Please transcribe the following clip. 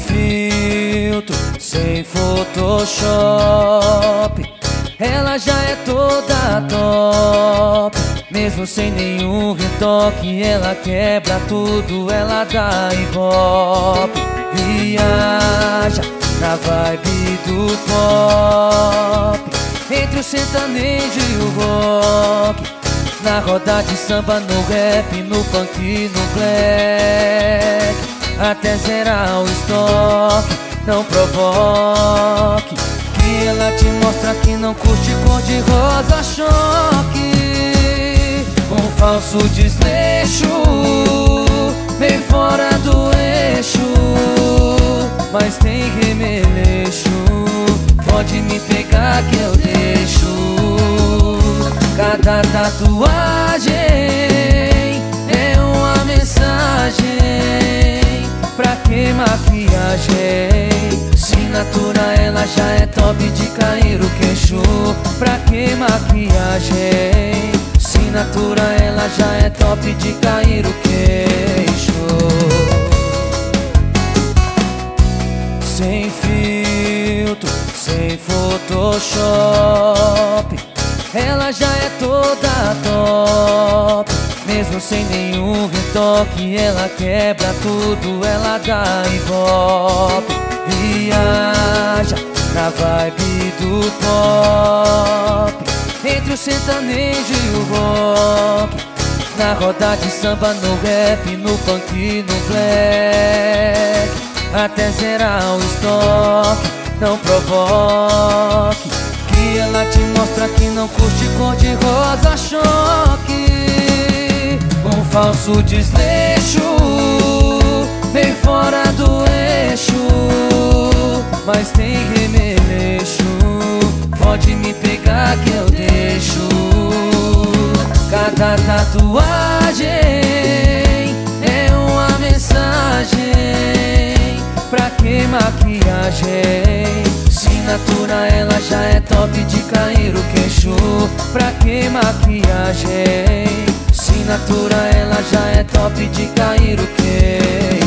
filtro, sem Photoshop. Ela já é toda top. Mesmo sem nenhum retoque, ela quebra tudo, ela dá ibope. Viaja na vibe do pop. Entre o sertanejo e o rock. Na roda de samba, no rap, no funk, no black Até zerar o estoque, não provoque Que ela te mostra que não curte cor de rosa choque. Um falso desleixo, bem fora do eixo. Mas tem remeleixo, pode me pegar que eu deixo. Cada tatuagem é uma mensagem maquiagem? Assinatura ela já é top de cair o queixo Pra que maquiagem? Assinatura ela já é top de cair o queixo Sem filtro, sem photoshop ela já é toda top Mesmo sem nenhum retoque Ela quebra tudo, ela dá ibope Viaja na vibe do pop Entre o sertanejo e o rock. Na roda de samba, no rap, no funk, no black. Até zerar o estoque, não provoque. Que ela te mostra que não curte cor de rosa Um falso desleixo Bem fora do eixo Mas tem remeleixo Pode me pegar que eu deixo Cada tatuagem É uma mensagem Pra que maquiagem? Assinatura ela já é top de cair o queixo Pra que maquiagem? Assinatura ela já é top de cair o queixo